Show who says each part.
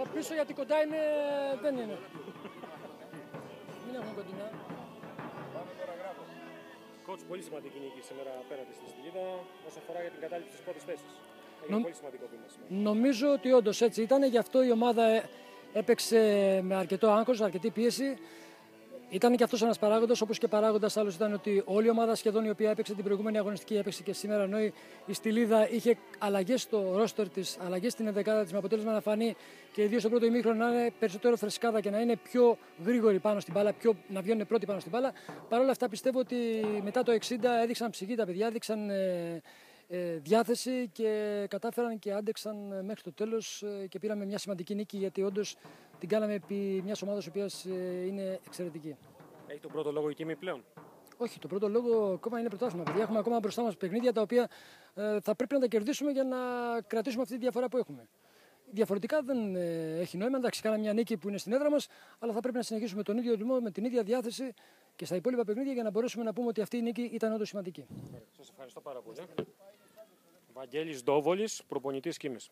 Speaker 1: Από πίσω γιατί κοντά είναι, δεν είναι. Μην έχουμε κοντινά.
Speaker 2: Κότς, πολύ σημαντική νίκη σήμερα απέναντι στη Στυλίδα όσον αφορά για την κατάληψη της πρώτης θέσης. Έχει
Speaker 1: Νομ-
Speaker 2: πολύ σημαντικό βήμα σήμερα.
Speaker 1: Νομίζω ότι όντως έτσι ήταν, γι' αυτό η ομάδα ε, έπαιξε με αρκετό άγχος, αρκετή πίεση. Ήταν και αυτός ένας παράγοντας, όπως και παράγοντας άλλος ήταν ότι όλη η ομάδα σχεδόν η οποία έπαιξε την προηγούμενη αγωνιστική έπαιξε και σήμερα. Ενώ η η Στυλίδα είχε αλλαγές στο ρόστερ της, αλλαγές στην ενδεκάδα της, με αποτέλεσμα να φανεί και ιδίως στο πρώτο ημίχρονο να είναι περισσότερο φρεσκάδα και να είναι πιο γρήγοροι πάνω στην μπάλα, πιο, να βγαίνουν πρώτοι πάνω στην μπάλα. Παρ' όλα αυτά πιστεύω ότι μετά το 60 έδειξαν ψυχή τα παιδιά, έδειξαν ε, ε, διάθεση και κατάφεραν και άντεξαν ε, μέχρι το τέλος και πήραμε μια σημαντική νίκη γιατί όντως την κάναμε επί μιας ομάδας η οποία ε, είναι εξαιρετική.
Speaker 2: Έχει τον πρώτο λόγο η Κίμη πλέον;
Speaker 1: Όχι, το πρώτο λόγο ακόμα είναι πρωτάθλημα. Παιδιά, έχουμε ακόμα μπροστά μας παιχνίδια τα οποία ε, θα πρέπει να τα κερδίσουμε για να κρατήσουμε αυτή τη διαφορά που έχουμε. Διαφορετικά δεν ε, έχει νόημα. Εντάξει, κάναμε μια νίκη που είναι στην έδρα μας, αλλά θα πρέπει να συνεχίσουμε τον ίδιο ρυθμό, με την ίδια διάθεση και στα υπόλοιπα παιχνίδια για να μπορέσουμε να πούμε ότι αυτή η νίκη ήταν όντως σημαντική.
Speaker 2: Σας ευχαριστώ πάρα πολύ. Βαγγέλης Ντόβολης, προπονητής Κίμης.